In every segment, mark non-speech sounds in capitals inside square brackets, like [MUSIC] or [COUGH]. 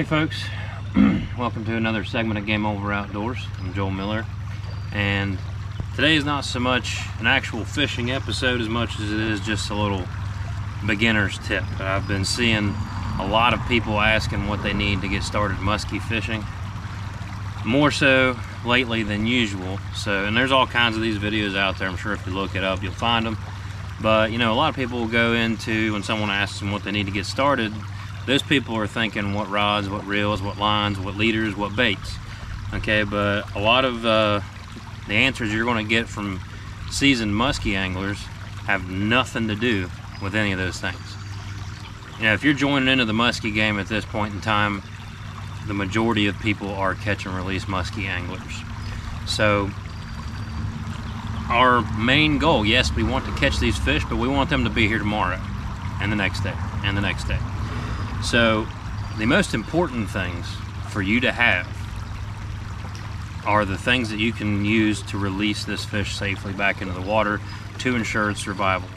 Hey folks, [CLEARS THROAT] welcome to another segment of Game Over Outdoors. I'm Joel Miller and today is not so much an actual fishing episode as much as it is just a little beginner's tip. But I've been seeing a lot of people asking what they need to get started muskie fishing. More so lately than usual. So, and there's all kinds of these videos out there. I'm sure if you look it up, you'll find them. But, you know, a lot of people will go into when someone asks them what they need to get started, those people are thinking what rods, what reels, what lines, what leaders, what baits. Okay, but a lot of uh, the answers you're going to get from seasoned muskie anglers have nothing to do with any of those things. You know, if you're joining into the muskie game at this point in time, the majority of people are catch and release muskie anglers. So our main goal, yes, we want to catch these fish, but we want them to be here tomorrow and the next day and the next day. So the most important things for you to have are the things that you can use to release this fish safely back into the water to ensure its survival.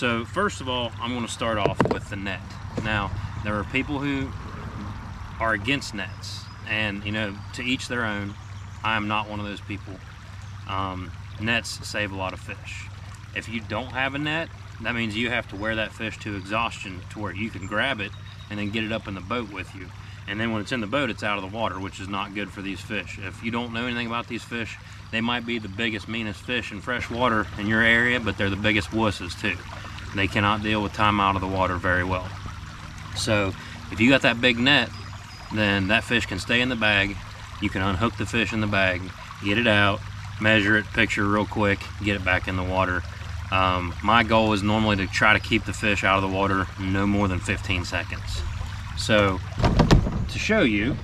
So first of all, I'm going to start off with the net. Now, there are people who are against nets, and you know, to each their own. I am not one of those people. Um, nets save a lot of fish. If you don't have a net, that means you have to wear that fish to exhaustion to where you can grab it and then get it up in the boat with you. And then when it's in the boat, it's out of the water, which is not good for these fish. If you don't know anything about these fish, they might be the biggest, meanest fish in fresh water in your area, but they're the biggest wusses too. They cannot deal with time out of the water very well. So if you got that big net, then that fish can stay in the bag. You can unhook the fish in the bag, get it out, measure it, picture real quick, get it back in the water. Um, my goal is normally to try to keep the fish out of the water no more than 15 seconds. So to show you,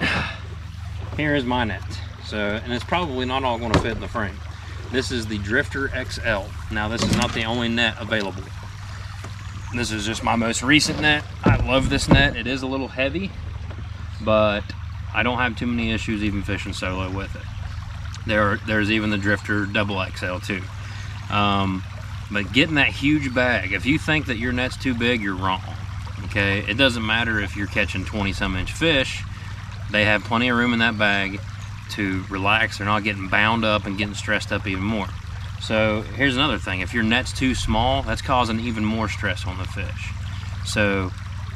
[SIGHS] here is my net. So, and it's probably not all gonna fit in the frame. This is the Drifter XL. Now this is not the only net available. This is just my most recent net. I love this net. It is a little heavy, but I don't have too many issues even fishing solo with it. There, there's even the Drifter Double XL too. Um, but getting that huge bag, if you think that your net's too big, you're wrong. Okay, it doesn't matter if you're catching 20 some inch fish. They have plenty of room in that bag to relax. They're not getting bound up and getting stressed up even more. So here's another thing. If your net's too small, that's causing even more stress on the fish. So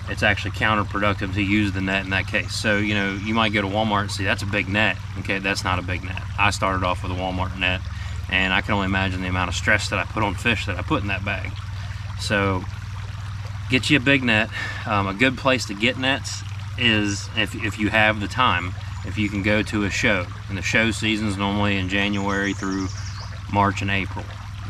it's actually counterproductive to use the net in that case. So, you know, you might go to Walmart and see that's a big net. Okay, that's not a big net. I started off with a Walmart net and I can only imagine the amount of stress that I put on fish that I put in that bag. So get you a big net. Um, a good place to get nets is if, if you have the time if you can go to a show. And the show season is normally in January through March and April.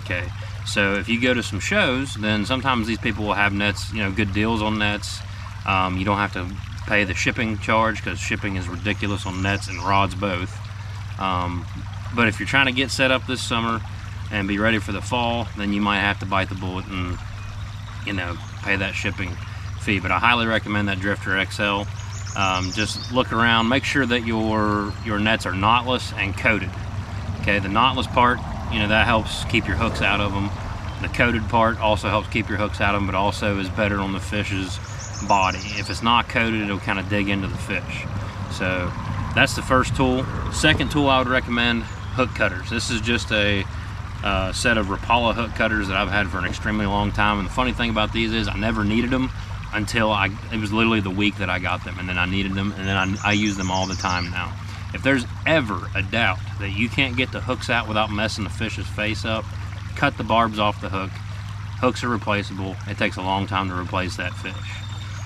Okay, so if you go to some shows, then sometimes these people will have nets, you know, good deals on nets. Um, you don't have to pay the shipping charge because shipping is ridiculous on nets and rods both. Um, but if you're trying to get set up this summer and be ready for the fall, then you might have to bite the bullet and, you know, pay that shipping fee. But I highly recommend that Drifter XL. Um, just look around, make sure that your your nets are knotless and coated. Okay, the knotless part, you know, that helps keep your hooks out of them. The coated part also helps keep your hooks out of them, but also is better on the fish's body. If it's not coated, it'll kind of dig into the fish. So that's the first tool. Second tool I would recommend, hook cutters. This is just a uh, set of Rapala hook cutters that I've had for an extremely long time. And the funny thing about these is I never needed them until I, it was literally the week that I got them and then I needed them and then I, I use them all the time now. If there's ever a doubt that you can't get the hooks out without messing the fish's face up, cut the barbs off the hook. Hooks are replaceable. It takes a long time to replace that fish.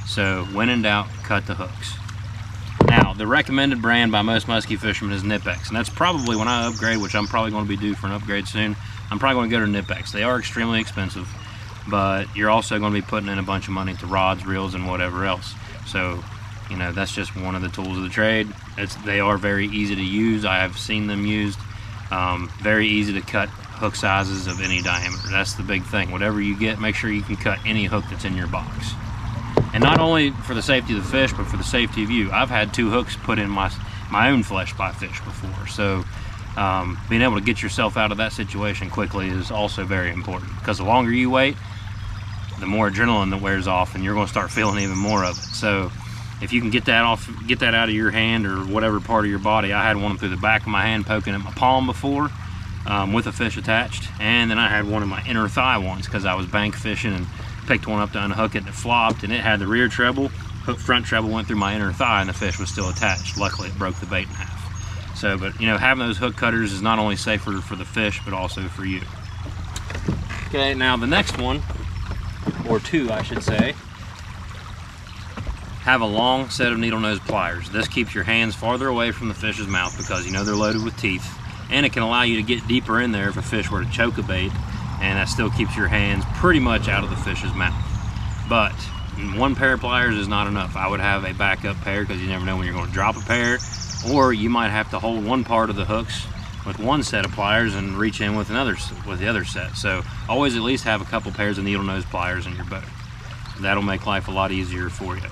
So when in doubt, cut the hooks. Now, the recommended brand by most muskie fishermen is Knipex, and that's probably when I upgrade, which I'm probably going to be due for an upgrade soon, I'm probably going to go to Knipex. They are extremely expensive, but you're also going to be putting in a bunch of money to rods, reels, and whatever else. So you know that's just one of the tools of the trade. It's, they are very easy to use. I have seen them used. Um, very easy to cut hook sizes of any diameter. That's the big thing. Whatever you get make sure you can cut any hook that's in your box. And not only for the safety of the fish but for the safety of you. I've had two hooks put in my my own flesh by fish before. So um, being able to get yourself out of that situation quickly is also very important because the longer you wait the more adrenaline that wears off and you're going to start feeling even more of it so if you can get that off, get that out of your hand or whatever part of your body. I had one through the back of my hand poking at my palm before um, with a fish attached. And then I had one in my inner thigh once because I was bank fishing and picked one up to unhook it and it flopped and it had the rear treble. Hook front treble went through my inner thigh and the fish was still attached. Luckily it broke the bait in half. So, but you know, having those hook cutters is not only safer for the fish, but also for you. Okay, now the next one, or two I should say, have a long set of needle nose pliers. This keeps your hands farther away from the fish's mouth because you know they're loaded with teeth and it can allow you to get deeper in there if a fish were to choke a bait and that still keeps your hands pretty much out of the fish's mouth. But one pair of pliers is not enough. I would have a backup pair because you never know when you're going to drop a pair or you might have to hold one part of the hooks with one set of pliers and reach in with another with the other set. So always at least have a couple pairs of needle nose pliers in your boat. That'll make life a lot easier for you.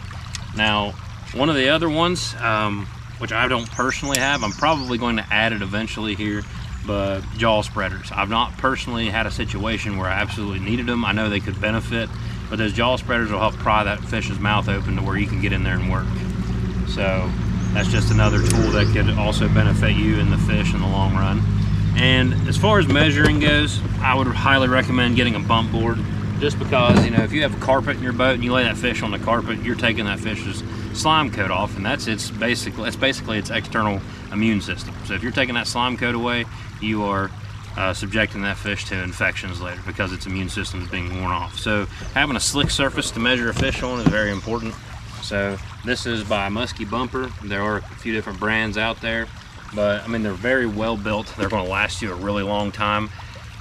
Now, one of the other ones, um, which I don't personally have, I'm probably going to add it eventually here, but jaw spreaders. I've not personally had a situation where I absolutely needed them. I know they could benefit, but those jaw spreaders will help pry that fish's mouth open to where you can get in there and work. So that's just another tool that could also benefit you and the fish in the long run. And as far as measuring goes, I would highly recommend getting a bump board just because you know if you have a carpet in your boat and you lay that fish on the carpet you're taking that fish's slime coat off and that's its basically that's basically its external immune system. So if you're taking that slime coat away you are uh, subjecting that fish to infections later because its immune system is being worn off. So having a slick surface to measure a fish on is very important so this is by muskie bumper. There are a few different brands out there but i mean they're very well built. They're going to last you a really long time.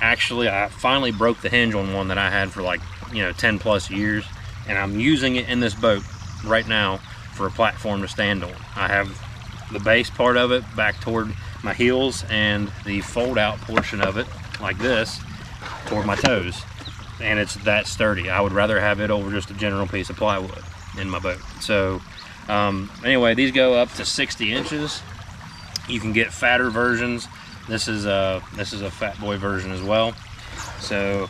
Actually I finally broke the hinge on one that I had for like you know 10 plus years and I'm using it in this boat right now for a platform to stand on. I have the base part of it back toward my heels and the fold out portion of it like this toward my toes and it's that sturdy. I would rather have it over just a general piece of plywood in my boat so um, anyway these go up to 60 inches you can get fatter versions this is a this is a fat boy version as well. So,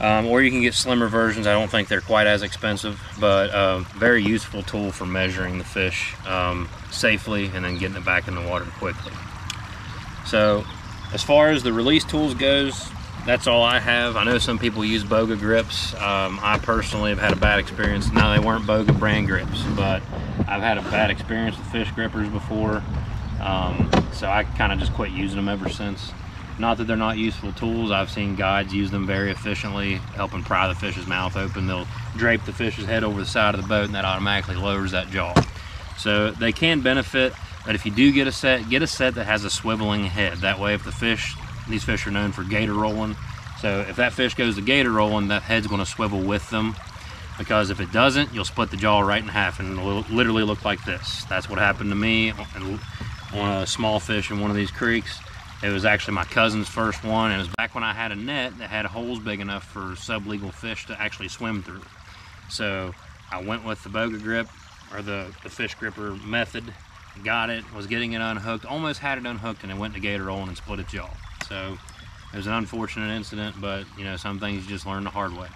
um, or you can get slimmer versions. I don't think they're quite as expensive, but uh, very useful tool for measuring the fish um, safely and then getting it back in the water quickly. So, as far as the release tools goes, that's all I have. I know some people use Boga grips. Um, I personally have had a bad experience. Now they weren't Boga brand grips, but I've had a bad experience with fish grippers before. Um, so I kind of just quit using them ever since. Not that they're not useful tools. I've seen guides use them very efficiently, helping pry the fish's mouth open. They'll drape the fish's head over the side of the boat and that automatically lowers that jaw. So they can benefit, but if you do get a set, get a set that has a swiveling head. That way if the fish, these fish are known for gator rolling. So if that fish goes to gator rolling, that head's gonna swivel with them because if it doesn't, you'll split the jaw right in half and it'll literally look like this. That's what happened to me on a small fish in one of these creeks. It was actually my cousin's first one. And it was back when I had a net that had holes big enough for sublegal fish to actually swim through. So I went with the boga grip or the, the fish gripper method, got it, was getting it unhooked, almost had it unhooked and it went to gator rolling and split its jaw. So it was an unfortunate incident, but you know, some things you just learn the hard way.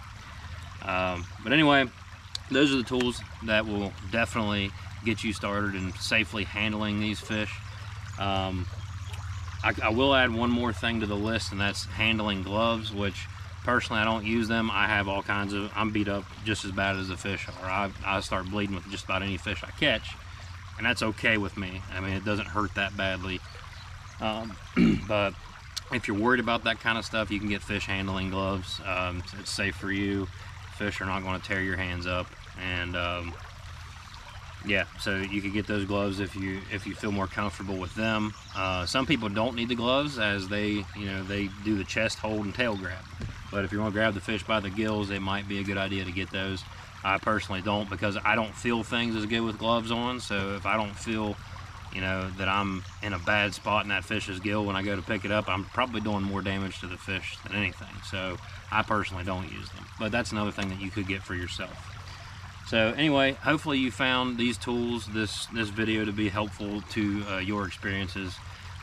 Um, but anyway, those are the tools that will definitely get you started in safely handling these fish. Um, I, I, will add one more thing to the list, and that's handling gloves, which personally I don't use them. I have all kinds of, I'm beat up just as bad as the fish or I, I start bleeding with just about any fish I catch, and that's okay with me. I mean, it doesn't hurt that badly. Um, [CLEARS THROAT] but if you're worried about that kind of stuff, you can get fish handling gloves. Um, it's safe for you. Fish are not going to tear your hands up, and um, yeah, so you could get those gloves if you if you feel more comfortable with them. Uh, some people don't need the gloves as they you know they do the chest hold and tail grab. But if you want to grab the fish by the gills, it might be a good idea to get those. I personally don't because I don't feel things as good with gloves on. So if I don't feel you know that I'm in a bad spot in that fish's gill when I go to pick it up, I'm probably doing more damage to the fish than anything. So I personally don't use them. But that's another thing that you could get for yourself. So anyway, hopefully you found these tools, this this video to be helpful to uh, your experiences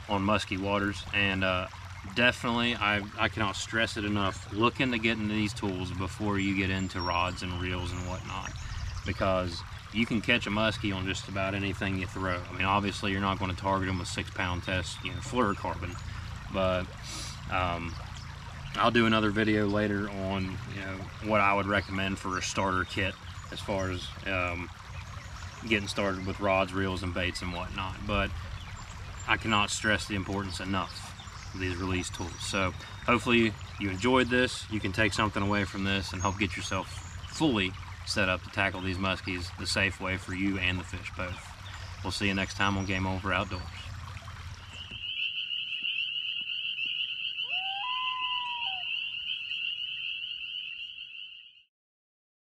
on musky waters. And uh, definitely, I, I cannot stress it enough, look into getting these tools before you get into rods and reels and whatnot. Because you can catch a muskie on just about anything you throw. I mean, obviously you're not going to target them with six pound test, you know, fluorocarbon, but um, I'll do another video later on, you know, what I would recommend for a starter kit as far as um, getting started with rods, reels, and baits and whatnot. But I cannot stress the importance enough of these release tools. So hopefully you enjoyed this. You can take something away from this and help get yourself fully set up to tackle these muskies the safe way for you and the fish both. We'll see you next time on Game Over Outdoors.